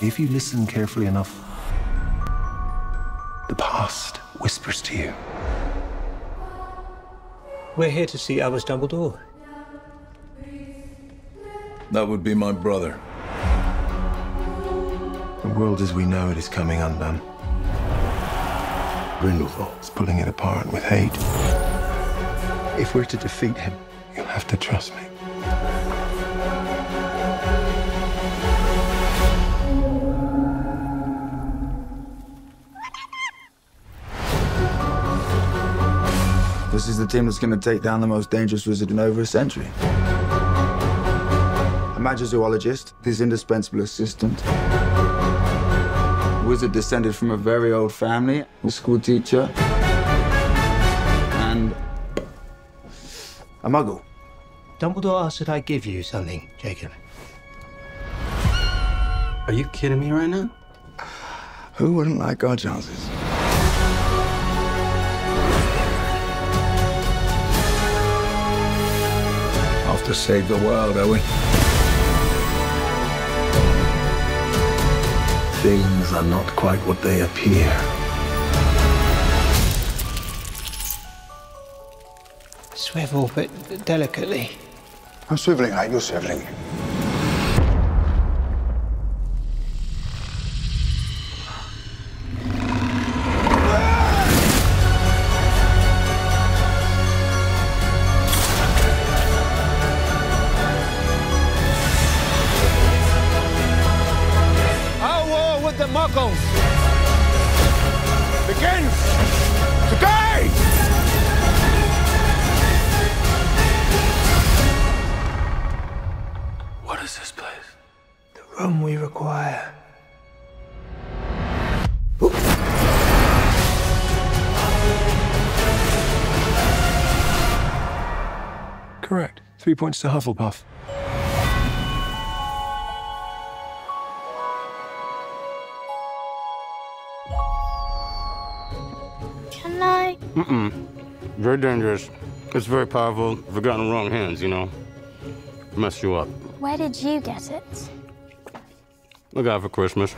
If you listen carefully enough, the past whispers to you. We're here to see Albus Dumbledore. That would be my brother. The world as we know it is coming undone. Grindelwald is pulling it apart with hate. If we're to defeat him, you'll have to trust me. This is the team that's going to take down the most dangerous wizard in over a century. A magizoologist, his indispensable assistant. Wizard descended from a very old family, a school teacher, and a muggle. Dumbledore asked that I give you something, Jacob. Are you kidding me right now? Who wouldn't like our chances? To save the world, are we? Things are not quite what they appear. Swivel, but delicately. I'm swiveling like you're swiveling. With begins today! What is this place? The room we require. Correct. Three points to Hufflepuff. Mm-mm. Very dangerous. It's very powerful. If it got in the wrong hands, you know, mess you up. Where did you get it? Got it for Christmas.